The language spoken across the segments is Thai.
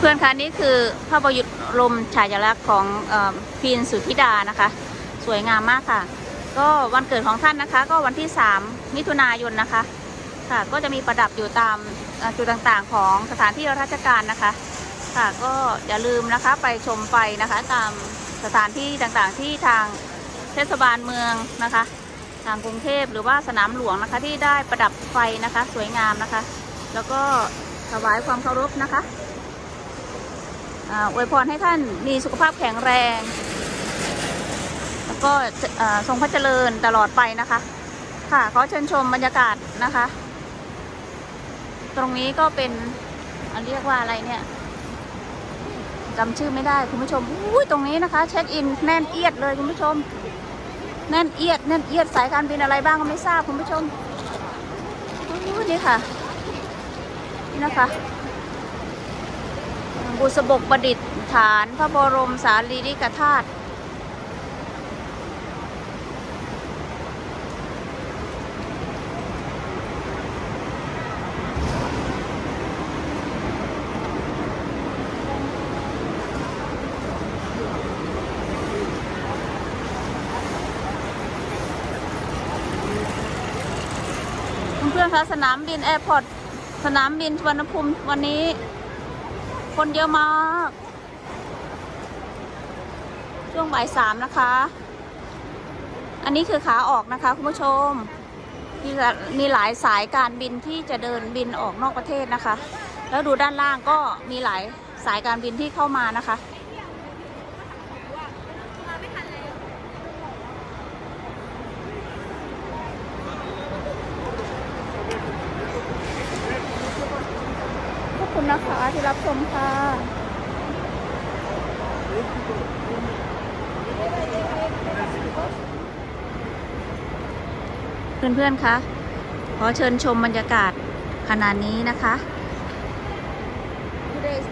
เพื่อนๆคะนี่คือภาพยนตร์ลมฉายลักษณ์ของเอ่อพีนสุธิดานะคะ สวยงามมากค่ะ ก็วันเกิดของท่านนะคะ ก็วันที่ 3 มิถุนายนนะคะค่ะก็จะมีประดับอยู่ตามจุดต่างๆ ของสถานที่ราชการนะคะ ค่ะก็อย่าลืมนะคะไปชมไฟนะคะตามสถานที่ต่างๆ ที่ทางเทศบาลเมืองนะคะ ทางกรุงเทพหรือว่าสนามหลวงนะคะที่ได้ประดับไฟนะคะสวยงามนะคะ แล้วก็ถวายความเคารพนะคะ อวยพรให้ท่านมีสุขภาพแข็งแรง แล้วก็ทรงพระเจริญตลอดไปนะคะ ค่ะขอเชิญชมบรรยากาศนะคะ ตรงนี้ก็เป็นเรียกว่าอะไรเนี่ยจำชื่อไม่ได้คุณผู้ชมอุ้ยตรงนี้นะคะ เช็คอินแน่นเอียดเลยคุณผู้ชม แน่นเอียดแน่นเอียดสายการบินอะไรบ้างก็ไม่ทราบคุณผู้ชมนี่ค่ะ นี่นะคะ บุษบกประดิษฐานพระบรมสารีริกธาตุเพื่อนๆคะสนามบิน airport สนามบินสุวรรณภูมิวันนี้ คนเยอะมาก ช่วงบ่ายสามนะคะ อันนี้คือขาออกนะคะคุณผู้ชม มีมีหลายสายการบินที่จะเดินบินออกนอกประเทศนะคะ แล้วดูด้านล่างก็มีหลายสายการบินที่เข้ามานะคะ คุณนะคะที่รับชมค่ะเพื่อนๆคะขอเชิญชมบรรยากาศขณะนี้นะคะ Today is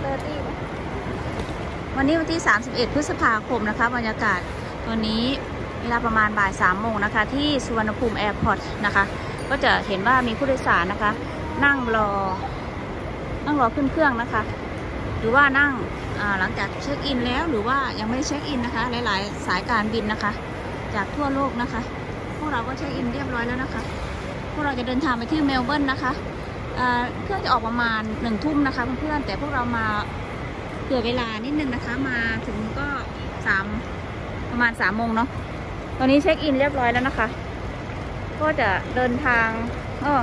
30วันนี้วันที่ 31 พฤษภาคมนะคะ บรรยากาศวันนี้เวลาประมาณบ่าย3โมงนะคะ ที่สุวรรณภูมิแอร์พอร์ตนะคะ ก็จะเห็นว่ามีผู้โดยสารนะคะ นั่งรอ นั่งรอขึ้นเครื่องนะคะ หรือว่านั่งหลังจากเช็คอินแล้วหรือว่ายังไม่เช็คอินนะคะ หลาย ๆ สายการบินนะคะ จากทั่วโลกนะคะ พวกเราก็เช็คอินเรียบร้อยแล้วนะคะ พวกเราจะเดินทางไปที่เมลเบิร์นนะคะเครื่องจะออกประมาณหนึ่งทุ่มนะคะเพื่อนๆแต่พวกเรามาเผื่อเวลานิดนึงนะคะ มาถึงก็สามประมาณสามโมงเนาะตอนนี้เช็คอินเรียบร้อยแล้วนะคะ ก็จะเดินทางอ้อ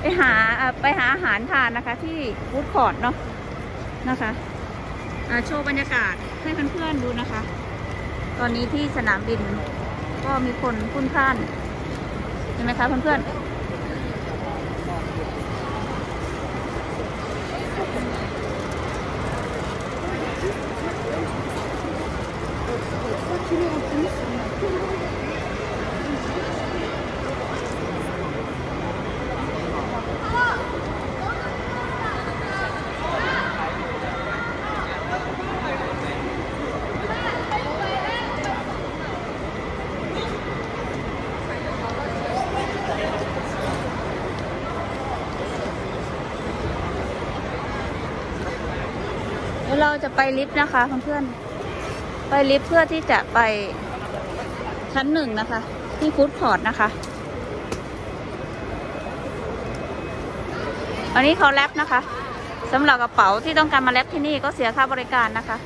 ไปหาไปหาอาหารทานนะคะที่ฟู้ดคอร์ดเนาะนะคะโชว์บรรยากาศให้เพื่อนๆดูนะคะ ตอนนี้ที่สนามบินก็มีคนพุ่นพล่านเห็นไหมคะเพื่อนๆ เราจะไปลิฟต์นะคะเพื่อนๆไปลิฟต์เพื่อที่จะไปชั้นหนึ่งนะคะ ที่ฟู้ดคอร์ทนะคะอันนี้เขาแรปนะคะสำหรับกระเป๋าที่ต้องการมาแรปที่นี่ก็เสียค่าบริการนะคะ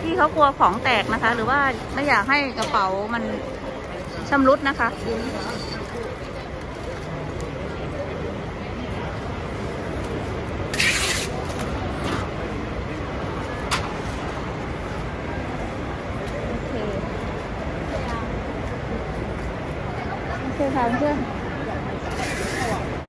ที่เขากลัวของแตกนะคะ หรือว่าไม่อยากให้กระเป๋ามันชำรุดนะคะ โอเ